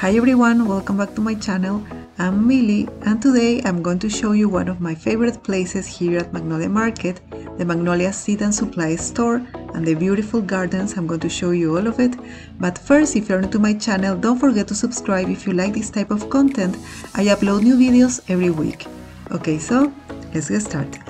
Hi everyone, welcome back to my channel. I'm Mily and today I'm going to show you one of my favorite places here at Magnolia Market, the Magnolia Seed and Supply Store and the beautiful gardens. I'm going to show you all of it. But first, if you're new to my channel, don't forget to subscribe if you like this type of content. I upload new videos every week. Okay, so let's get started.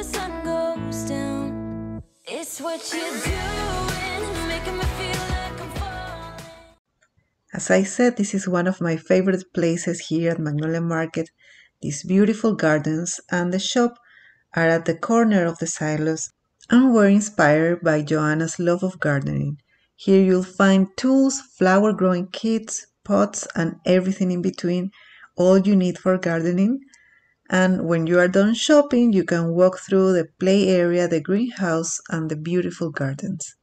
Sun goes down. It's what you're doing, making me feel like I'm falling. As I said, this is one of my favorite places here at Magnolia Market. These beautiful gardens and the shop are at the corner of the silos and were inspired by Joanna's love of gardening. Here you'll find tools, flower growing kits, pots, and everything in between, all you need for gardening. And when you are done shopping, you can walk through the play area, the greenhouse, and the beautiful gardens.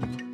Cause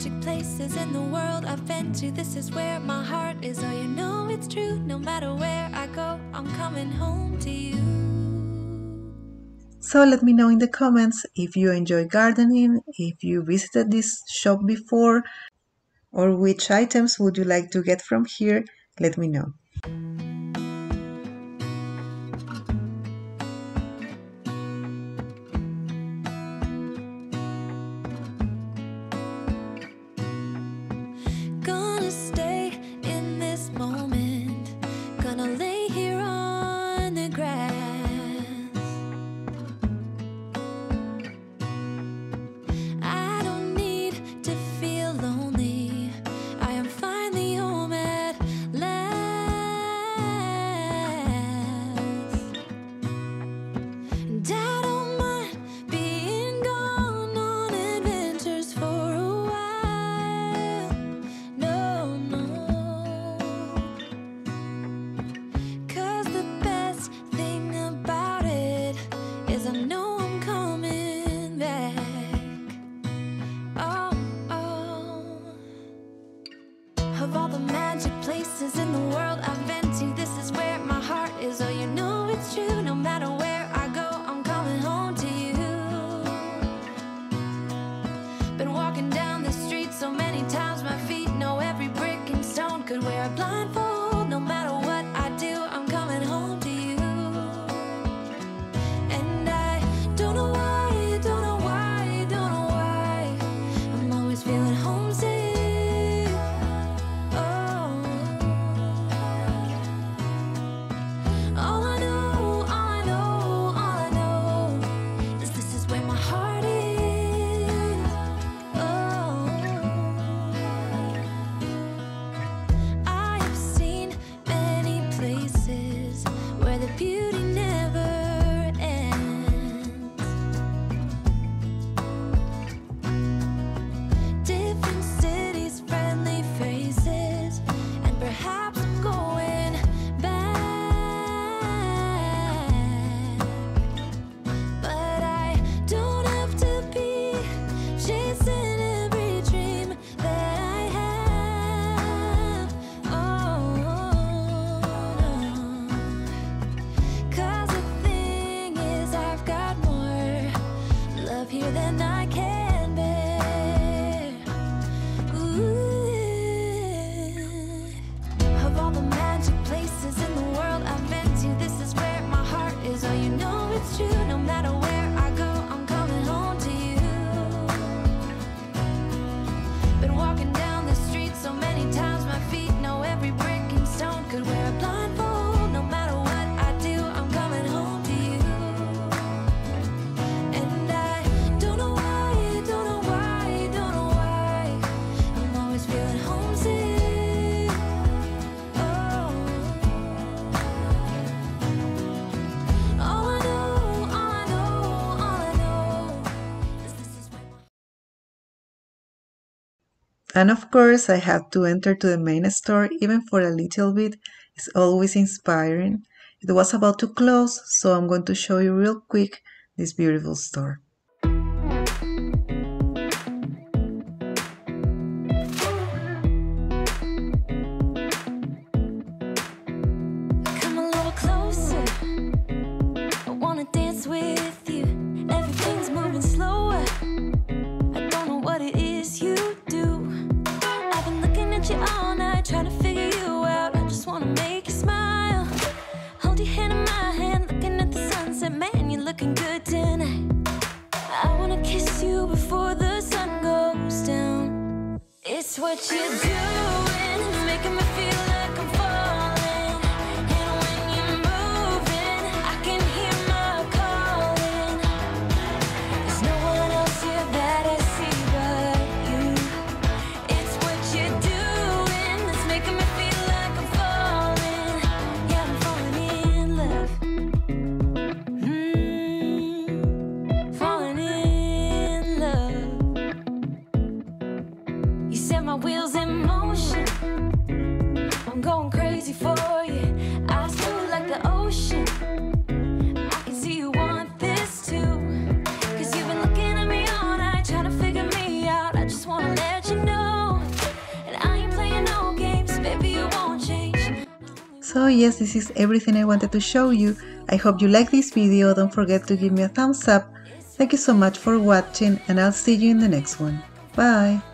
magic places in the world I've been to. This is where my heart is. Oh, you know it's true. No matter where I go, I'm coming home to you. So let me know in the comments if you enjoy gardening, if you visited this shop before, or which items would you like to get from here. Let me know. And of course, I had to enter to the main store even for a little bit. It's always inspiring. It was about to close, so I'm going to show you real quick this beautiful store. you do. my wheels in motion. I'm going crazy for you. Eyes blue like the ocean. I can see you want this too. So, yes, this is everything I wanted to show you. I hope you like this video. Don't forget to give me a thumbs up. Thank you so much for watching and I'll see you in the next one. Bye!